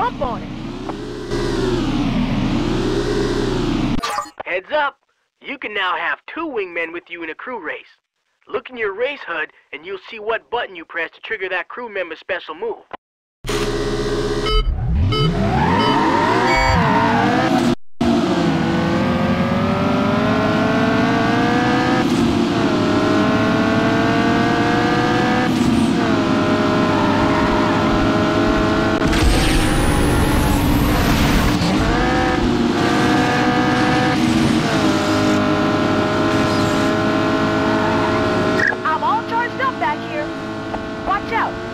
jump on it. Heads up! You can now have two wingmen with you in a crew race. Look in your race HUD and you'll see what button you press to trigger that crew member's special move. I'm all charged up back here. Out,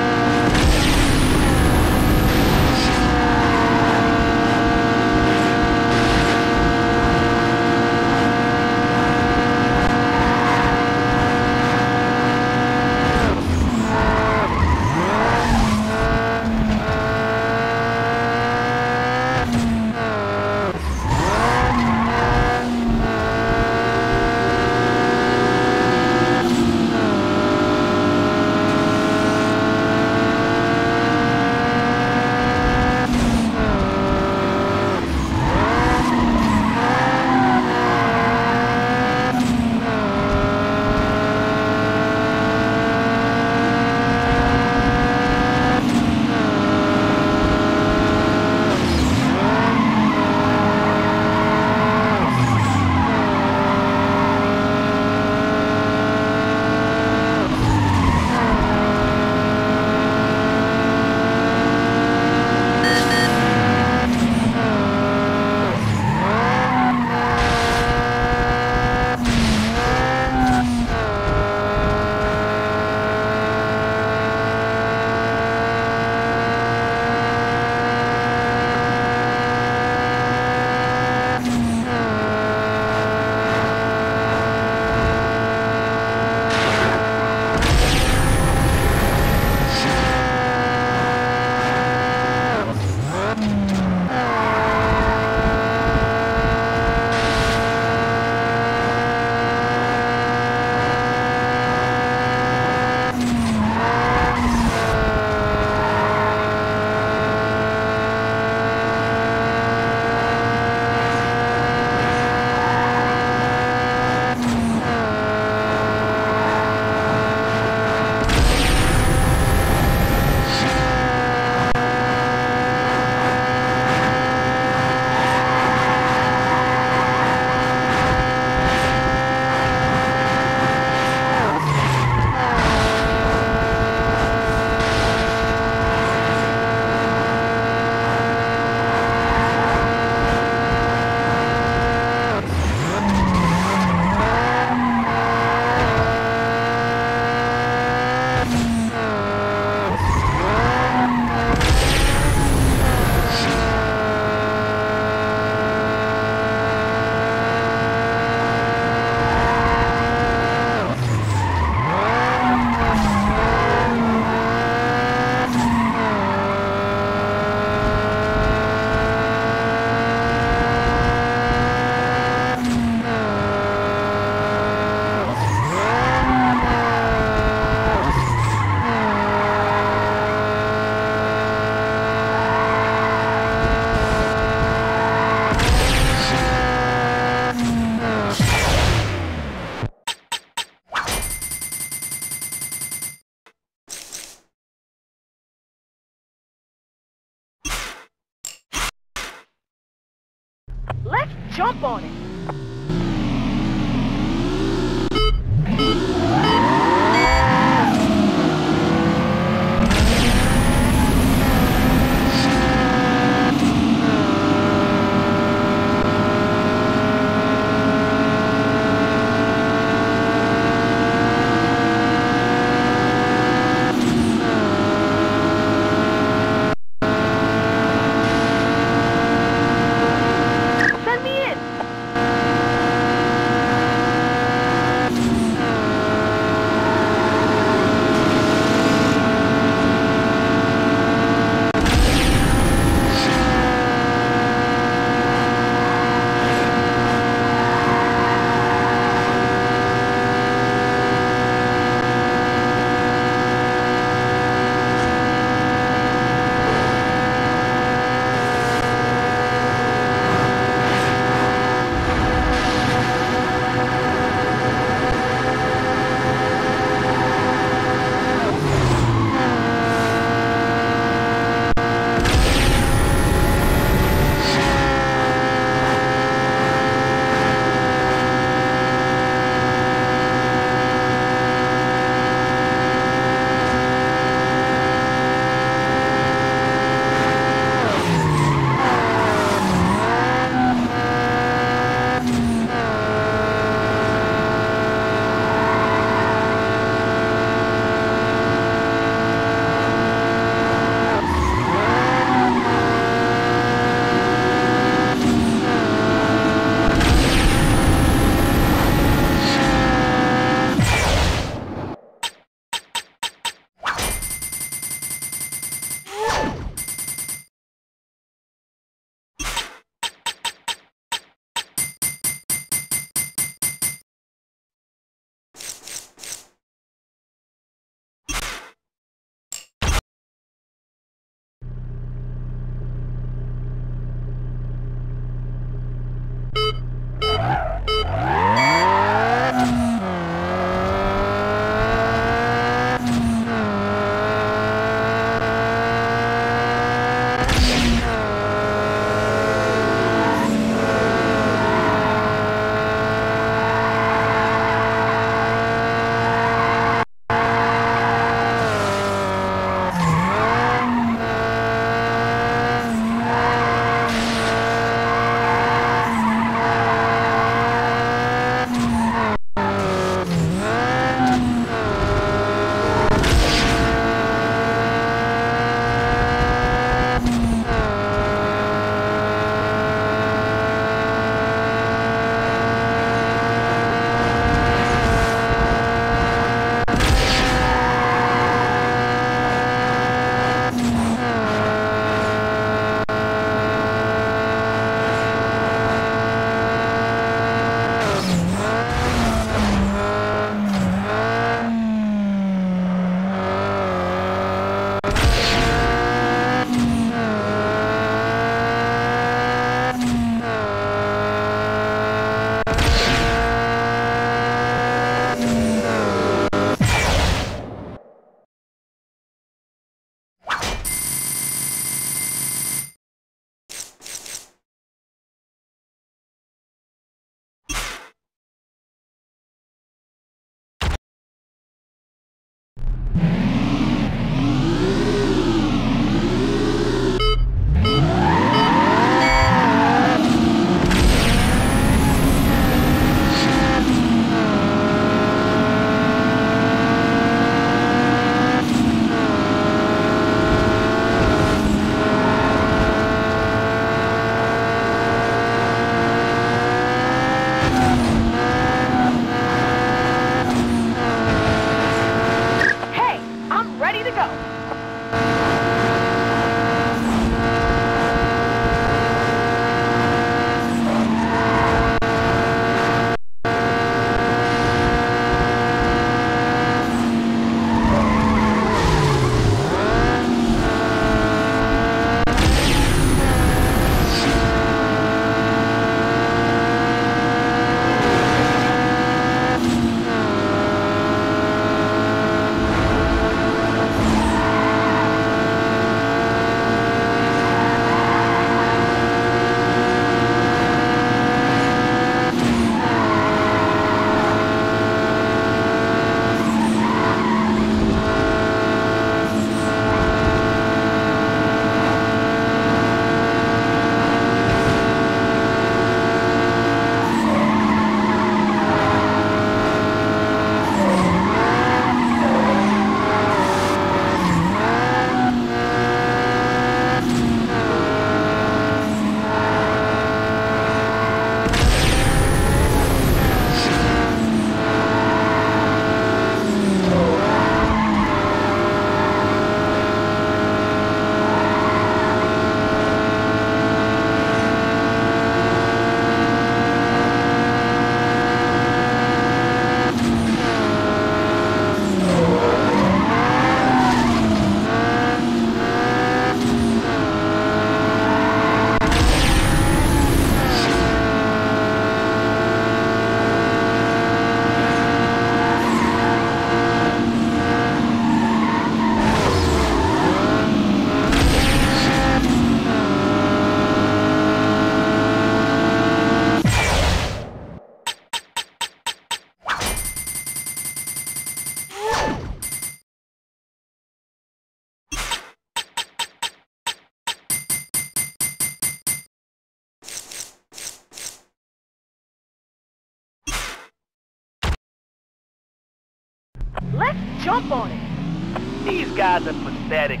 jump on it. These guys are pathetic.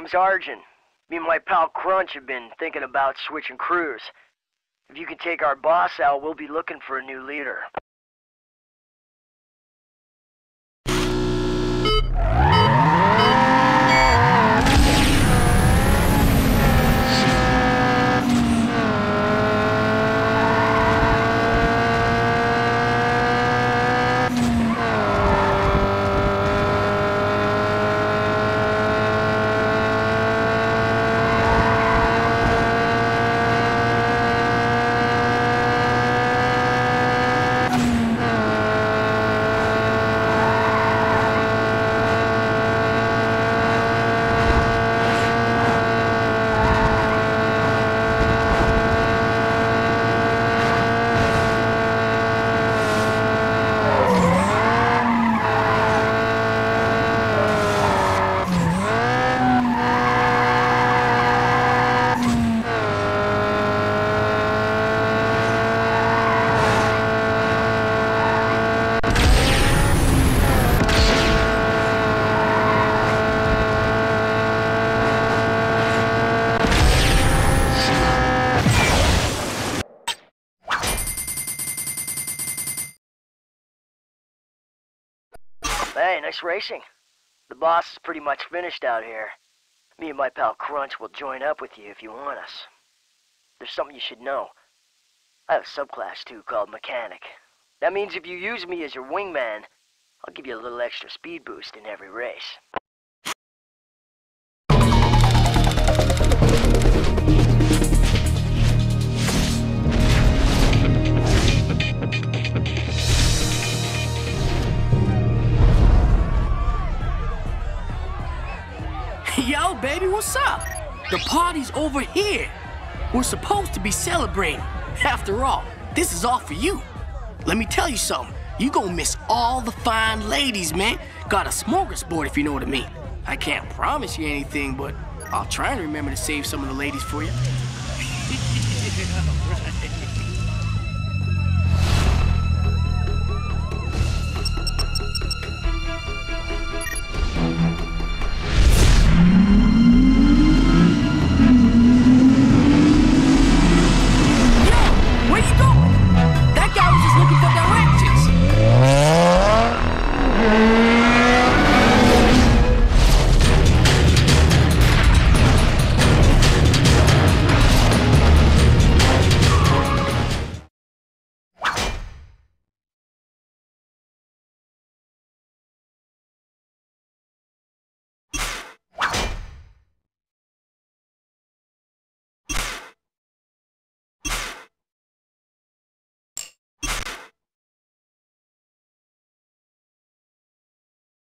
Name's Arjun. Me and my pal Crunch have been thinking about switching crews. If you can take our boss out, we'll be looking for a new leader. Nice racing. The boss is pretty much finished out here. Me and my pal Crunch will join up with you if you want us. There's something you should know. I have a subclass too called Mechanic. That means if you use me as your wingman, I'll give you a little extra speed boost in every race. Yo, baby, what's up? The party's over here. We're supposed to be celebrating. After all, this is all for you. Let me tell you something. You gonna miss all the fine ladies, man. Got a smorgasbord, if you know what I mean. I can't promise you anything, but I'll try and remember to save some of the ladies for you.